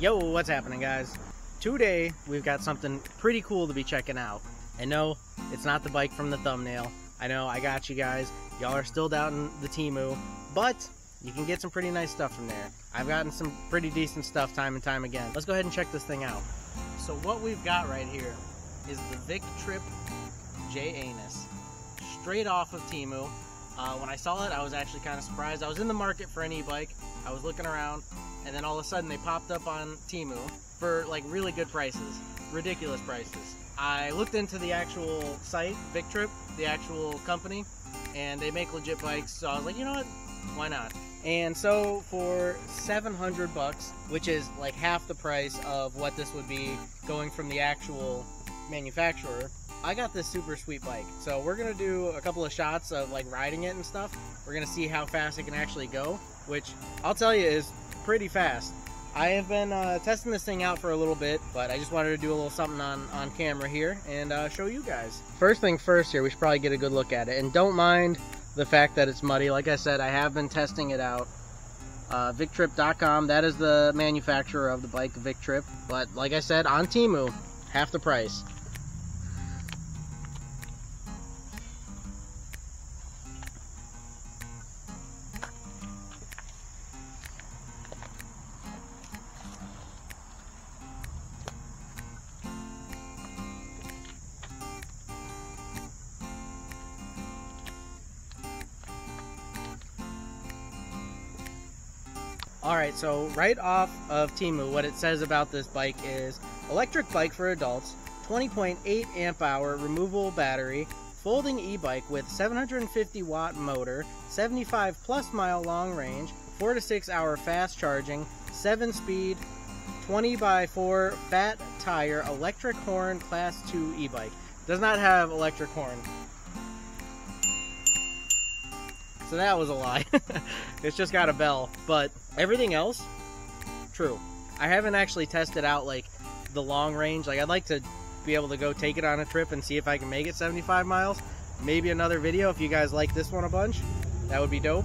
Yo, what's happening, guys? Today, we've got something pretty cool to be checking out. And no, it's not the bike from the thumbnail. I know, I got you guys. Y'all are still doubting the Temu, but you can get some pretty nice stuff from there. I've gotten some pretty decent stuff time and time again. Let's go ahead and check this thing out. So what we've got right here is the Vic Trip J Anus, straight off of Temu. Uh, when I saw it, I was actually kind of surprised. I was in the market for an e-bike. I was looking around, and then all of a sudden they popped up on Temu for like really good prices, ridiculous prices. I looked into the actual site, Victrip, the actual company, and they make legit bikes. So I was like, you know what? Why not? And so for 700 bucks, which is like half the price of what this would be going from the actual manufacturer, I got this super sweet bike. So we're gonna do a couple of shots of like riding it and stuff. We're gonna see how fast it can actually go, which I'll tell you is pretty fast. I have been uh, testing this thing out for a little bit, but I just wanted to do a little something on, on camera here and uh, show you guys. First thing first here, we should probably get a good look at it. And don't mind the fact that it's muddy. Like I said, I have been testing it out. Uh, Victrip.com, that is the manufacturer of the bike, Victrip. But like I said, on Temu, half the price. Alright, so right off of Temu, what it says about this bike is electric bike for adults, 20.8 amp hour removable battery, folding e-bike with 750 watt motor, 75 plus mile long range, 4 to 6 hour fast charging, 7 speed, 20 by 4 fat tire electric horn class 2 e-bike. Does not have electric horn. So that was a lie. it's just got a bell. But everything else, true. I haven't actually tested out like the long range. Like I'd like to be able to go take it on a trip and see if I can make it 75 miles. Maybe another video if you guys like this one a bunch. That would be dope.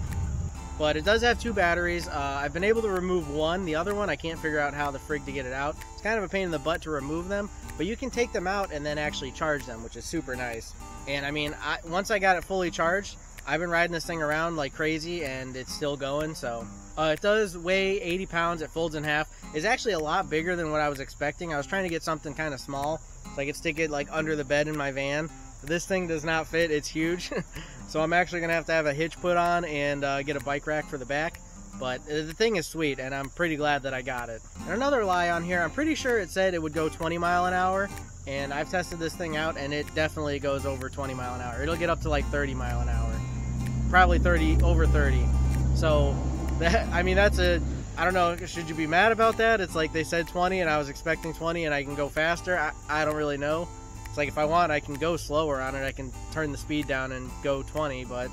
But it does have two batteries. Uh, I've been able to remove one. The other one, I can't figure out how the frig to get it out. It's kind of a pain in the butt to remove them, but you can take them out and then actually charge them, which is super nice. And I mean, I, once I got it fully charged, I've been riding this thing around like crazy and it's still going. So uh, it does weigh 80 pounds. It folds in half. It's actually a lot bigger than what I was expecting. I was trying to get something kind of small so I could stick it like under the bed in my van. This thing does not fit. It's huge. so I'm actually going to have to have a hitch put on and uh, get a bike rack for the back. But uh, the thing is sweet and I'm pretty glad that I got it. And another lie on here, I'm pretty sure it said it would go 20 mile an hour and I've tested this thing out and it definitely goes over 20 mile an hour. It'll get up to like 30 mile an hour probably 30 over 30 so that i mean that's a i don't know should you be mad about that? It's like they said 20 and i was expecting 20 and i can go faster. I, I don't really know. It's like if i want i can go slower on it. I can turn the speed down and go 20 but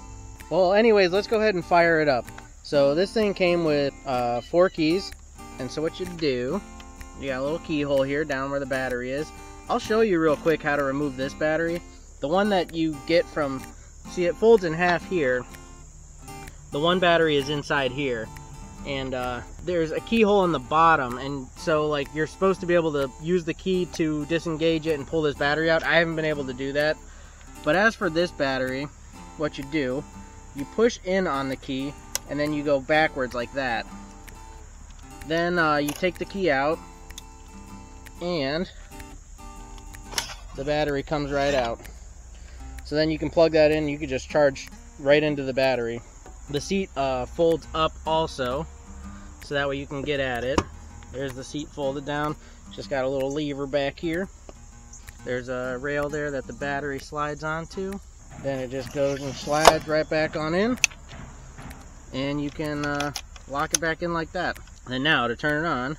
well anyways let's go ahead and fire it up. So this thing came with uh, four keys. And so what you do you got a little keyhole here down where the battery is. I'll show you real quick how to remove this battery. The one that you get from See, it folds in half here. The one battery is inside here. And uh, there's a keyhole in the bottom. And so, like, you're supposed to be able to use the key to disengage it and pull this battery out. I haven't been able to do that. But as for this battery, what you do, you push in on the key, and then you go backwards like that. Then uh, you take the key out, and the battery comes right out. So then you can plug that in, you can just charge right into the battery. The seat uh, folds up also, so that way you can get at it. There's the seat folded down. Just got a little lever back here. There's a rail there that the battery slides onto. Then it just goes and slides right back on in. And you can uh, lock it back in like that. And now to turn it on,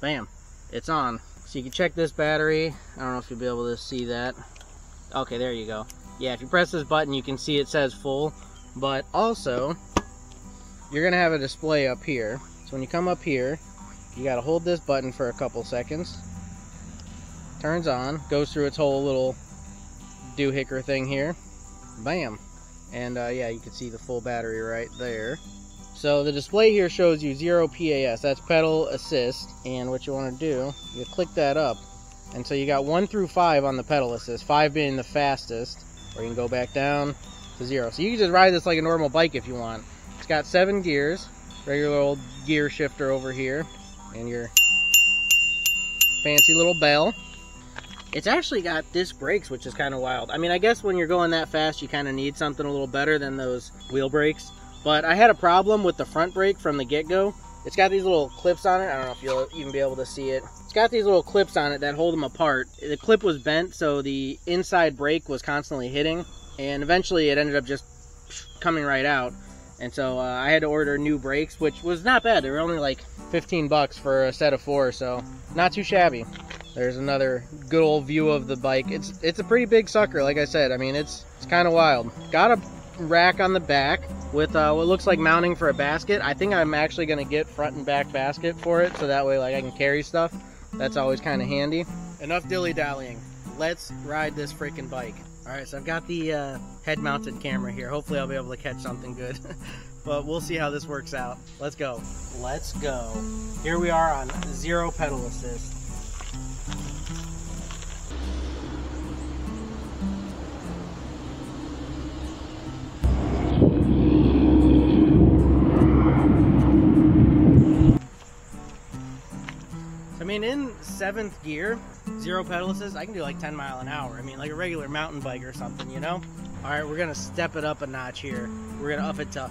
bam, it's on. So you can check this battery. I don't know if you'll be able to see that. Okay, there you go yeah, if you press this button, you can see it says full. But also, you're to have a display up here. So when you come up here, you got to hold this button for a couple seconds. Turns on, goes through its whole little doohicker thing here. Bam. And uh, yeah, you can see the full battery right there. So the display here shows you zero PAS. That's pedal assist. And what you want to do, you click that up. And so you got one through five on the pedal assist, five being the fastest. Or you can go back down to zero. So you can just ride this like a normal bike if you want. It's got seven gears, regular old gear shifter over here, and your fancy little bell. It's actually got disc brakes, which is kind of wild. I mean, I guess when you're going that fast, you kind of need something a little better than those wheel brakes. But I had a problem with the front brake from the get-go. It's got these little clips on it. I don't know if you'll even be able to see it. It's got these little clips on it that hold them apart. The clip was bent, so the inside brake was constantly hitting. And eventually it ended up just coming right out. And so uh, I had to order new brakes, which was not bad. They were only like 15 bucks for a set of four, so not too shabby. There's another good old view of the bike. It's it's a pretty big sucker, like I said. I mean, it's it's kind of wild. Got a rack on the back with uh, what looks like mounting for a basket. I think I'm actually going to get front and back basket for it, so that way like I can carry stuff. That's always kind of handy. Enough dilly-dallying. Let's ride this freaking bike. All right, so I've got the uh, head-mounted camera here. Hopefully I'll be able to catch something good. but we'll see how this works out. Let's go. Let's go. Here we are on zero pedal assist. Seventh gear, zero pedal assist, I can do like 10 mile an hour. I mean, like a regular mountain bike or something, you know? All right, we're gonna step it up a notch here. We're gonna up it to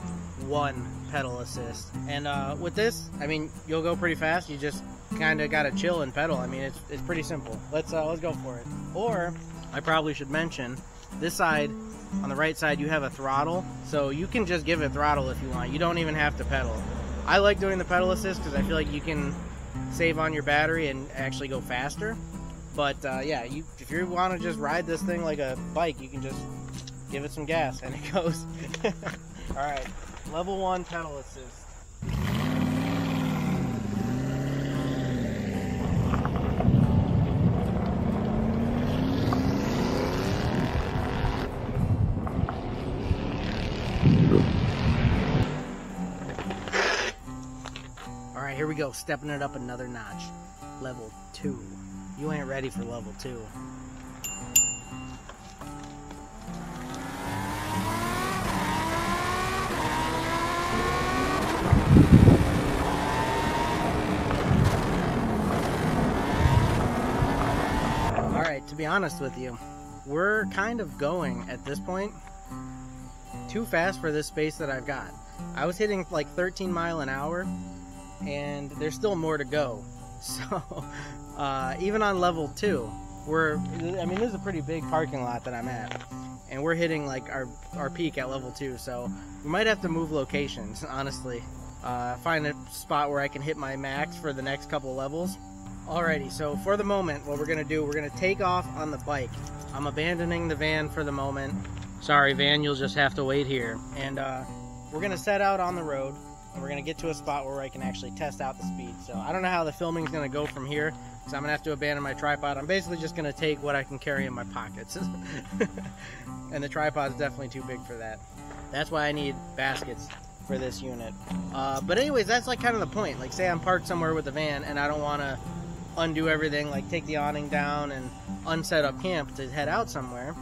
one pedal assist. And uh, with this, I mean, you'll go pretty fast. You just kind of gotta chill and pedal. I mean, it's, it's pretty simple. Let's uh, let's go for it. Or I probably should mention this side on the right side you have a throttle so you can just give it throttle if you want you don't even have to pedal I like doing the pedal assist because I feel like you can save on your battery and actually go faster. But uh, yeah, you, if you want to just ride this thing like a bike, you can just give it some gas and it goes. All right, level one pedal assist. Go, stepping it up another notch. Level 2. You ain't ready for level 2. Alright, to be honest with you, we're kind of going, at this point, too fast for this space that I've got. I was hitting like 13 mile an hour and there's still more to go. So uh, even on level two, we're I mean this is a pretty big parking lot that I'm at, and we're hitting like our our peak at level two. So we might have to move locations, honestly. Uh, find a spot where I can hit my max for the next couple levels. Alrighty, so for the moment, what we're gonna do, we're gonna take off on the bike. I'm abandoning the van for the moment. Sorry, van, you'll just have to wait here. And uh, we're gonna set out on the road and we're gonna get to a spot where I can actually test out the speed. So I don't know how the filming is gonna go from here, because I'm gonna have to abandon my tripod. I'm basically just gonna take what I can carry in my pockets. and the tripod is definitely too big for that. That's why I need baskets for this unit. Uh, but anyways, that's like kind of the point. Like say I'm parked somewhere with the van and I don't wanna undo everything, like take the awning down and unset up camp to head out somewhere.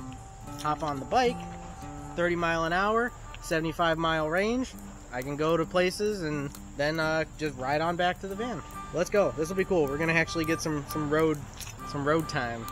Hop on the bike, 30 mile an hour, 75 mile range, I can go to places and then uh, just ride on back to the van. Let's go. This will be cool. We're gonna actually get some some road some road time.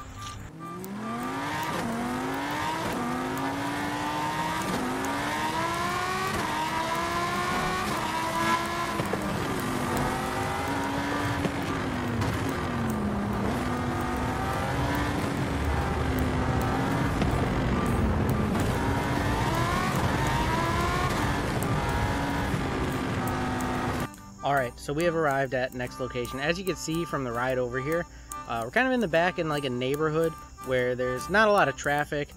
Alright, so we have arrived at next location. As you can see from the ride over here, uh, we're kind of in the back in like a neighborhood where there's not a lot of traffic.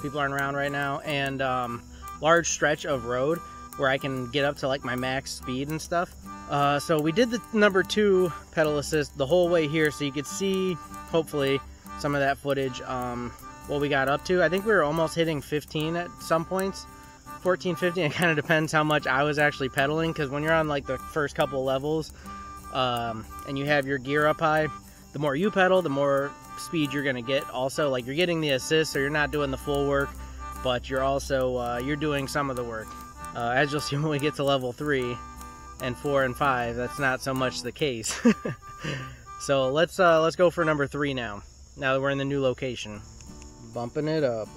People aren't around right now. And um, large stretch of road where I can get up to like my max speed and stuff. Uh, so we did the number two pedal assist the whole way here so you could see, hopefully, some of that footage, um, what we got up to. I think we were almost hitting 15 at some points 14, 15, it kind of depends how much I was actually pedaling because when you're on like the first couple levels um, and you have your gear up high, the more you pedal, the more speed you're going to get. Also, like you're getting the assist, so you're not doing the full work, but you're also uh, you're doing some of the work. Uh, as you'll see when we get to level three and four and five, that's not so much the case. so let's uh, let's go for number three now. Now that we're in the new location, bumping it up.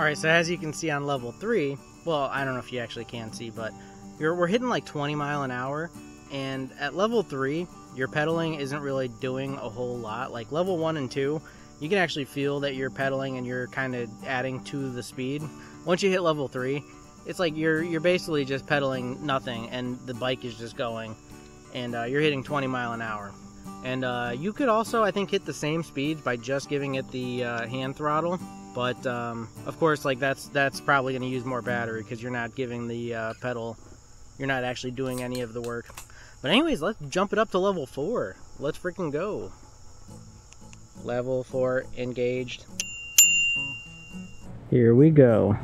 Alright, so as you can see on level 3, well, I don't know if you actually can see, but we're hitting like 20 mile an hour, and at level 3, your pedaling isn't really doing a whole lot. Like level 1 and 2, you can actually feel that you're pedaling and you're kind of adding to the speed. Once you hit level 3, it's like you're you're basically just pedaling nothing and the bike is just going and uh, you're hitting 20 mile an hour. And uh, you could also, I think, hit the same speeds by just giving it the uh, hand throttle but um, of course like that's that's probably going to use more battery because you're not giving the uh, pedal you're not actually doing any of the work. But anyways let's jump it up to level 4 let's freaking go. Level 4 engaged. Here we go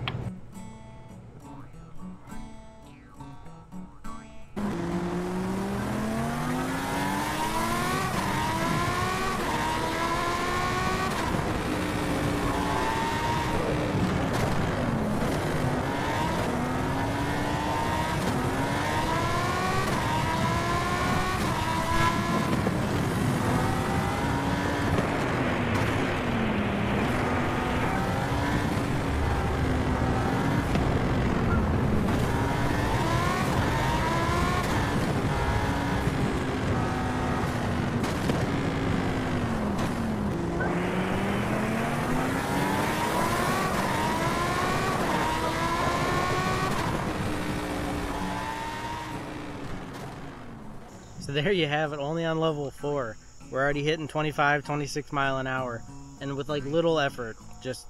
there you have it, only on level 4. We're already hitting 25, 26 mile an hour. And with like little effort, just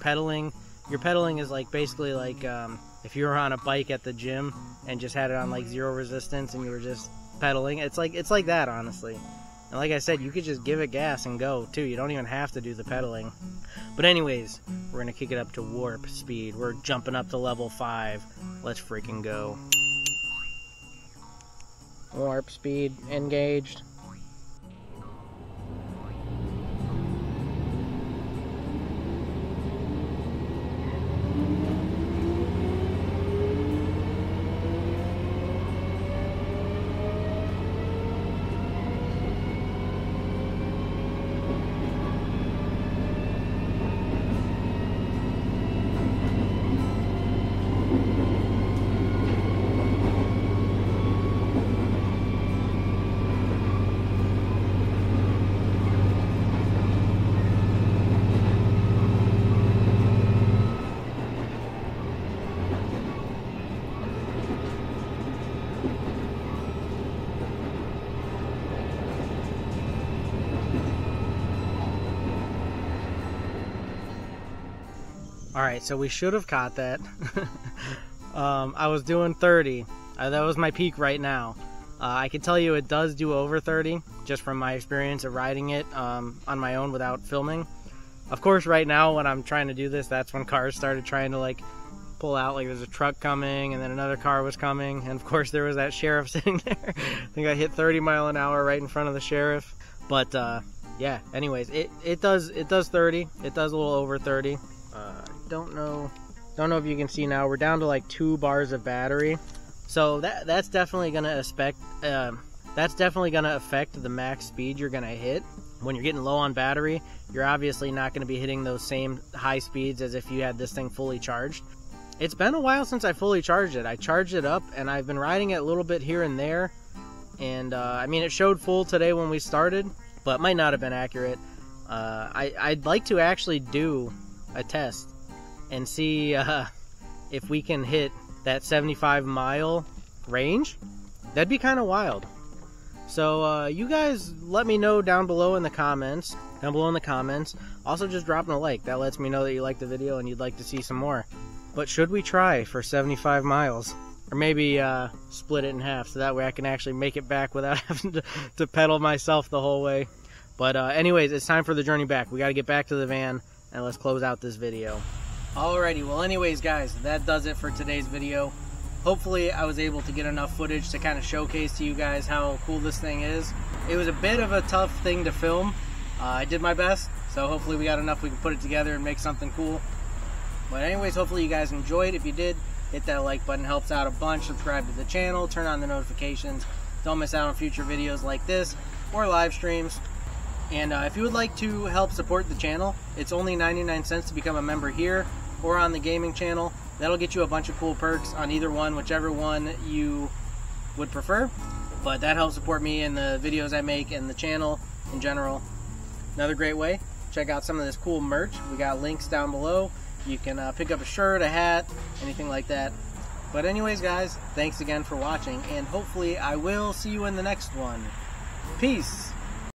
pedaling. Your pedaling is like basically like um, if you were on a bike at the gym and just had it on like zero resistance and you were just pedaling. It's like it's like that honestly. And like I said, you could just give it gas and go too. You don't even have to do the pedaling. But anyways, we're gonna kick it up to warp speed. We're jumping up to level five. Let's freaking go. Warp speed engaged. Alright, so we should have caught that. um, I was doing 30. Uh, that was my peak right now. Uh, I can tell you it does do over 30, just from my experience of riding it um, on my own without filming. Of course, right now when I'm trying to do this, that's when cars started trying to like pull out. Like there's a truck coming, and then another car was coming, and of course there was that sheriff sitting there. I think I hit 30 mile an hour right in front of the sheriff. But uh, yeah, anyways, it it does it does 30. It does a little over 30 don't know don't know if you can see now we're down to like two bars of battery so that that's definitely gonna affect uh, that's definitely gonna affect the max speed you're gonna hit when you're getting low on battery, you're obviously not to be hitting those same high speeds as if you had this thing fully charged. It's been a while since I fully charged it. I charged it up and I've been riding it a little bit here and there. And uh, I mean, it showed full today when we started, but might not have been accurate. Uh, I, I'd like to actually do a test and see uh, if we can hit that 75 mile range. That'd be kind of wild. So uh, you guys let me know down below in the comments. Down below in the comments. Also just dropping a like. That lets me know that you like the video and you'd like to see some more. But should we try for 75 miles? Or maybe uh, split it in half so that way I can actually make it back without having to, to pedal myself the whole way. But uh, anyways, it's time for the journey back. We got to get back to the van and let's close out this video. Alrighty, well anyways guys, that does it for today's video. Hopefully I was able to get enough footage to kind of showcase to you guys how cool this thing is. It was a bit of a tough thing to film. Uh, I did my best, so hopefully we got enough we can put it together and make something cool. But anyways, hopefully you guys enjoyed. If you did, hit that like button, helps out a bunch. Subscribe to the channel, turn on the notifications. Don't miss out on future videos like this or live streams. And uh, if you would like to help support the channel, it's only 99 cents to become a member here or on the gaming channel. That'll get you a bunch of cool perks on either one, whichever one you would prefer. But that helps support me and the videos I make and the channel in general. Another great way, check out some of this cool merch. We got links down below. You can uh, pick up a shirt, a hat, anything like that. But anyways, guys, thanks again for watching, and hopefully I will see you in the next one. Peace!